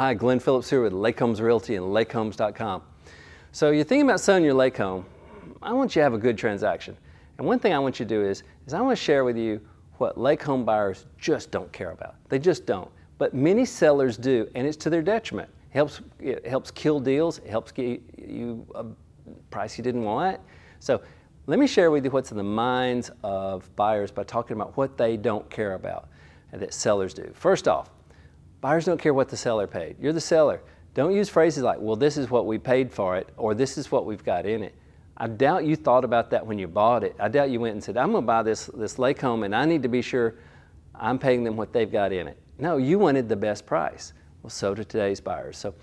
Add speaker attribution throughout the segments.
Speaker 1: Hi, Glenn Phillips here with Lake Homes Realty and lakehomes.com. So you're thinking about selling your lake home. I want you to have a good transaction. And one thing I want you to do is, is I want to share with you what lake home buyers just don't care about. They just don't. But many sellers do, and it's to their detriment. It helps, it helps kill deals. It helps get you a price you didn't want. So let me share with you what's in the minds of buyers by talking about what they don't care about that sellers do. First off, Buyers don't care what the seller paid. You're the seller. Don't use phrases like, well, this is what we paid for it, or this is what we've got in it. I doubt you thought about that when you bought it. I doubt you went and said, I'm going to buy this, this lake home and I need to be sure I'm paying them what they've got in it. No, you wanted the best price. Well, so do today's buyers. So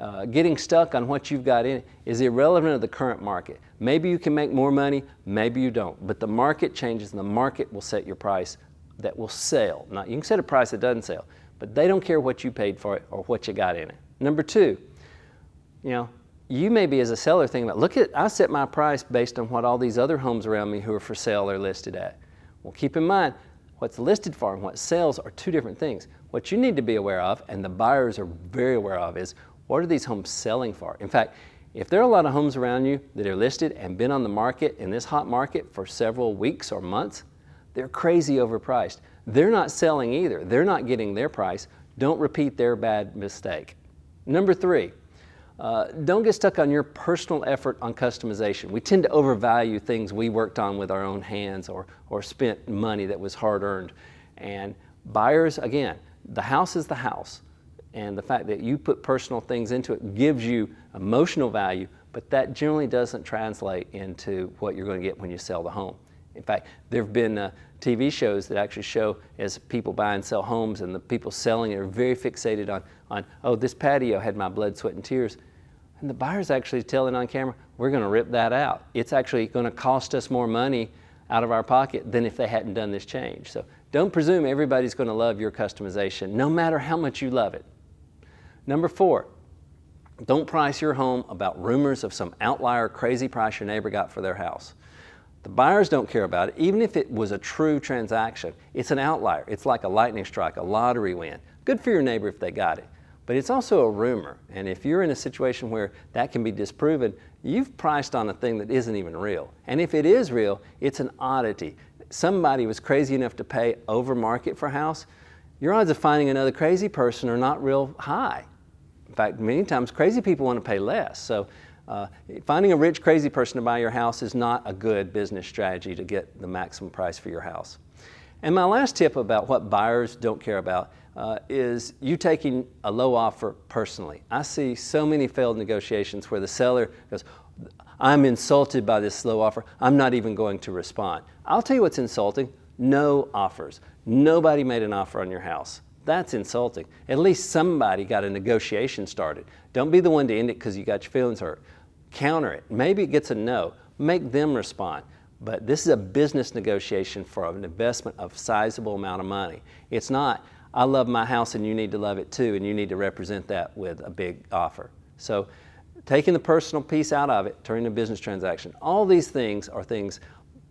Speaker 1: uh, getting stuck on what you've got in it is irrelevant of the current market. Maybe you can make more money, maybe you don't. But the market changes and the market will set your price that will sell. Not, you can set a price that doesn't sell but they don't care what you paid for it or what you got in it. Number two, you know, you may be as a seller thinking about, look at, I set my price based on what all these other homes around me who are for sale are listed at. Well, keep in mind, what's listed for and what sells are two different things. What you need to be aware of, and the buyers are very aware of, is what are these homes selling for? In fact, if there are a lot of homes around you that are listed and been on the market in this hot market for several weeks or months, they're crazy overpriced. They're not selling either. They're not getting their price. Don't repeat their bad mistake. Number three, uh, don't get stuck on your personal effort on customization. We tend to overvalue things we worked on with our own hands or, or spent money that was hard earned. And buyers, again, the house is the house. And the fact that you put personal things into it gives you emotional value, but that generally doesn't translate into what you're going to get when you sell the home. In fact, there have been uh, TV shows that actually show as people buy and sell homes and the people selling it are very fixated on, on oh, this patio had my blood, sweat, and tears. And the buyer's actually telling on camera, we're going to rip that out. It's actually going to cost us more money out of our pocket than if they hadn't done this change. So don't presume everybody's going to love your customization, no matter how much you love it. Number four, don't price your home about rumors of some outlier crazy price your neighbor got for their house. The buyers don't care about it. Even if it was a true transaction, it's an outlier. It's like a lightning strike, a lottery win. Good for your neighbor if they got it. But it's also a rumor. And if you're in a situation where that can be disproven, you've priced on a thing that isn't even real. And if it is real, it's an oddity. Somebody was crazy enough to pay over market for a house, your odds of finding another crazy person are not real high. In fact, many times crazy people want to pay less. So uh, finding a rich, crazy person to buy your house is not a good business strategy to get the maximum price for your house. And my last tip about what buyers don't care about uh, is you taking a low offer personally. I see so many failed negotiations where the seller goes, I'm insulted by this low offer. I'm not even going to respond. I'll tell you what's insulting no offers. Nobody made an offer on your house. That's insulting. At least somebody got a negotiation started. Don't be the one to end it because you got your feelings hurt counter it. Maybe it gets a no. Make them respond. But this is a business negotiation for an investment of sizable amount of money. It's not, I love my house and you need to love it too, and you need to represent that with a big offer. So taking the personal piece out of it, turning a business transaction, all these things are things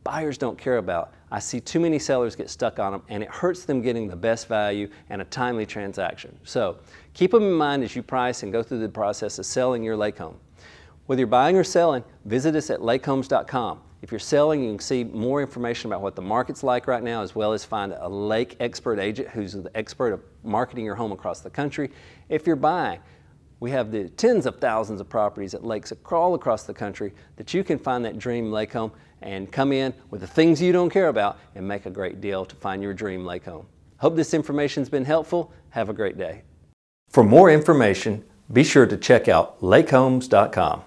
Speaker 1: buyers don't care about. I see too many sellers get stuck on them and it hurts them getting the best value and a timely transaction. So keep them in mind as you price and go through the process of selling your lake home. Whether you're buying or selling, visit us at lakehomes.com. If you're selling, you can see more information about what the market's like right now, as well as find a lake expert agent who's the expert of marketing your home across the country. If you're buying, we have the tens of thousands of properties at lakes all across the country that you can find that dream lake home and come in with the things you don't care about and make a great deal to find your dream lake home. Hope this information's been helpful. Have a great day. For more information, be sure to check out lakehomes.com.